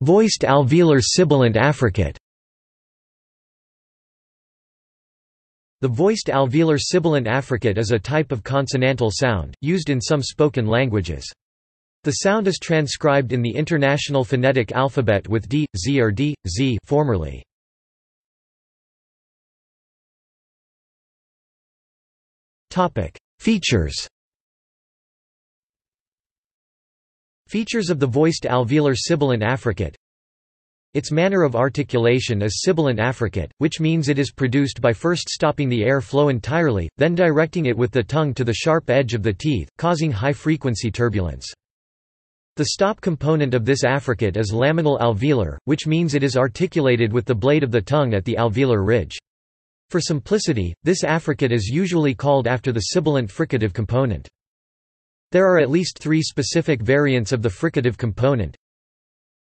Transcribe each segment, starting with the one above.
Voiced alveolar sibilant affricate The voiced alveolar sibilant affricate is a type of consonantal sound, used in some spoken languages. The sound is transcribed in the International Phonetic Alphabet with D, Z or D, Z formerly. Features Features of the voiced alveolar sibilant affricate Its manner of articulation is sibilant affricate, which means it is produced by first stopping the air flow entirely, then directing it with the tongue to the sharp edge of the teeth, causing high-frequency turbulence. The stop component of this affricate is laminal alveolar, which means it is articulated with the blade of the tongue at the alveolar ridge. For simplicity, this affricate is usually called after the sibilant fricative component. There are at least three specific variants of the fricative component.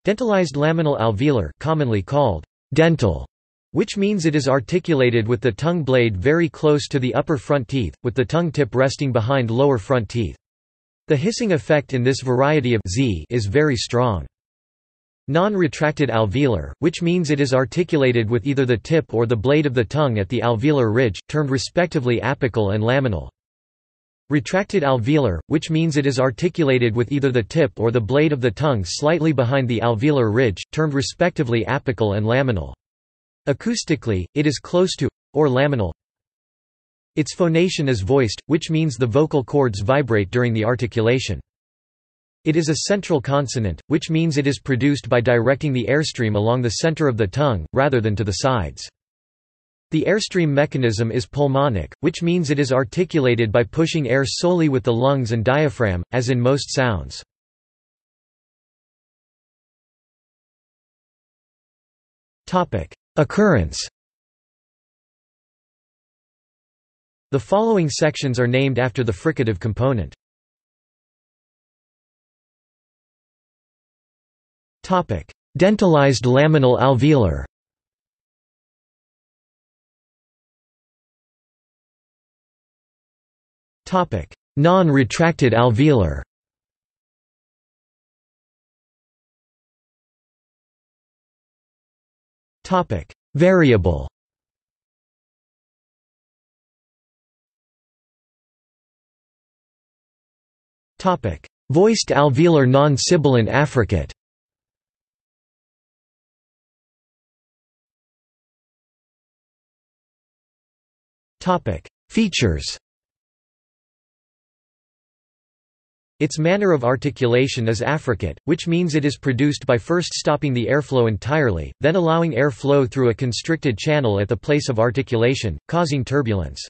Dentalized laminal alveolar commonly called dental, which means it is articulated with the tongue blade very close to the upper front teeth, with the tongue tip resting behind lower front teeth. The hissing effect in this variety of Z is very strong. Non-retracted alveolar, which means it is articulated with either the tip or the blade of the tongue at the alveolar ridge, termed respectively apical and laminal. Retracted alveolar, which means it is articulated with either the tip or the blade of the tongue slightly behind the alveolar ridge, termed respectively apical and laminal. Acoustically, it is close to, or laminal. Its phonation is voiced, which means the vocal cords vibrate during the articulation. It is a central consonant, which means it is produced by directing the airstream along the center of the tongue, rather than to the sides. The airstream mechanism is pulmonic, which means it is articulated by pushing air solely with the lungs and diaphragm, as in most sounds. Occurrence The following sections are named after the fricative component. Dentalized laminal alveolar Non-retracted alveolar. Topic: Variable. Topic: Voiced alveolar non-sibilant affricate. Topic: Features Its manner of articulation is affricate, which means it is produced by first stopping the airflow entirely, then allowing air flow through a constricted channel at the place of articulation, causing turbulence.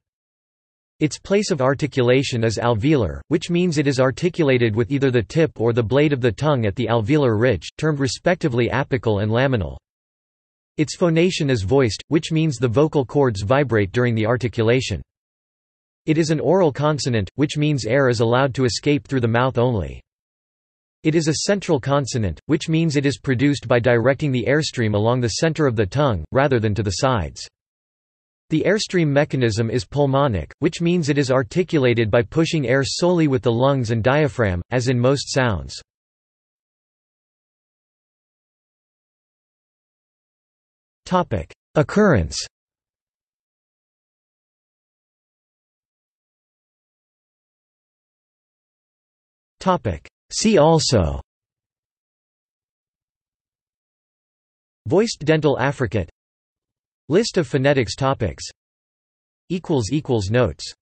Its place of articulation is alveolar, which means it is articulated with either the tip or the blade of the tongue at the alveolar ridge, termed respectively apical and laminal. Its phonation is voiced, which means the vocal cords vibrate during the articulation. It is an oral consonant, which means air is allowed to escape through the mouth only. It is a central consonant, which means it is produced by directing the airstream along the center of the tongue, rather than to the sides. The airstream mechanism is pulmonic, which means it is articulated by pushing air solely with the lungs and diaphragm, as in most sounds. Occurrence See also. Voiced dental affricate. List of phonetics topics. Notes